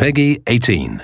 PEGI 18.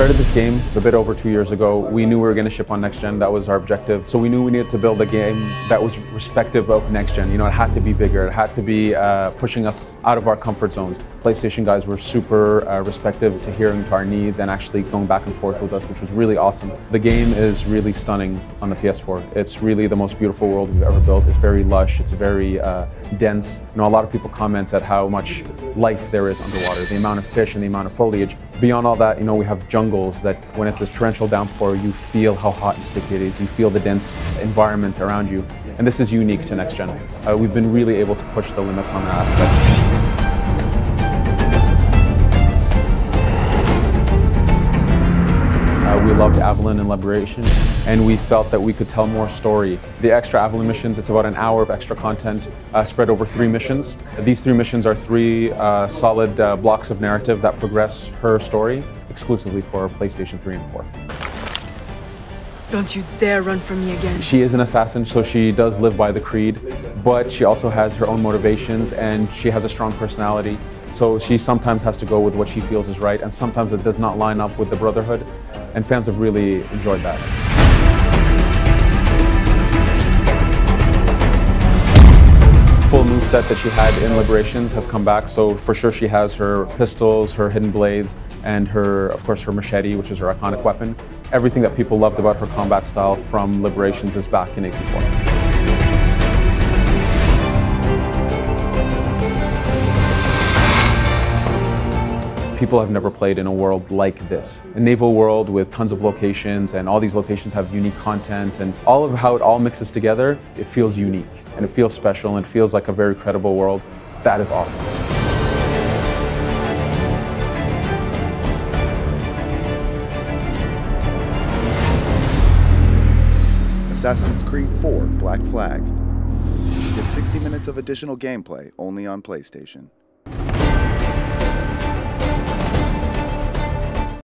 Started this game a bit over two years ago, we knew we were going to ship on next gen. That was our objective. So we knew we needed to build a game that was respective of next gen. You know, it had to be bigger. It had to be uh, pushing us out of our comfort zones. PlayStation guys were super uh, respective to hearing to our needs and actually going back and forth with us, which was really awesome. The game is really stunning on the PS4. It's really the most beautiful world we've ever built. It's very lush. It's very uh, dense. You know, a lot of people comment at how much life there is underwater, the amount of fish and the amount of foliage. Beyond all that, you know, we have jungles that when it's a torrential downpour, you feel how hot and sticky it is. You feel the dense environment around you. And this is unique to next gen. Uh, we've been really able to push the limits on that aspect. We loved Aveline and Liberation, and we felt that we could tell more story. The extra Aveline missions, it's about an hour of extra content uh, spread over three missions. These three missions are three uh, solid uh, blocks of narrative that progress her story exclusively for PlayStation 3 and 4. Don't you dare run from me again. She is an assassin, so she does live by the creed, but she also has her own motivations and she has a strong personality. So she sometimes has to go with what she feels is right, and sometimes it does not line up with the Brotherhood, and fans have really enjoyed that. Set that she had in Liberations has come back. So for sure she has her pistols, her hidden blades, and her, of course, her machete, which is her iconic weapon. Everything that people loved about her combat style from Liberations is back in AC4. People have never played in a world like this. A naval world with tons of locations and all these locations have unique content and all of how it all mixes together, it feels unique and it feels special and it feels like a very credible world. That is awesome. Assassin's Creed 4 Black Flag. Get 60 minutes of additional gameplay only on PlayStation.